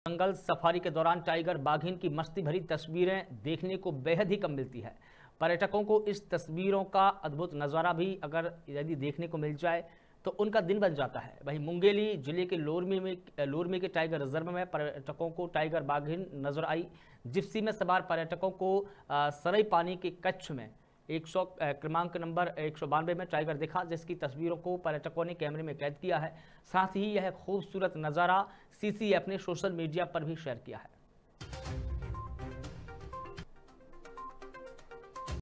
जंगल safari के दौरान tiger बाघिन की मस्ती भरी तस्वीरें देखने को बेहद ही कम मिलती है। पर्यटकों को इस तस्वीरों का अद्भुत नज़ारा भी अगर यदि देखने को मिल जाए तो उनका दिन बन जाता है। वहीं मुंगेली ज़िले के लोरमी में, लोरमी के टाइगर रिज़र्व में पर्यटकों को टाइगर बाघिन नज़र आई। जिप्सी में सवार पर्यटकों को सरई पानी के कच्छ में 100 क्रमांक नंबर एक सौ बानवे में टाइगर दिखा, जिसकी तस्वीरों को पर्यटकों ने कैमरे में कैद किया है। साथ ही यह खूबसूरत नज़ारा सीसीएफ ने सोशल मीडिया पर भी शेयर किया है।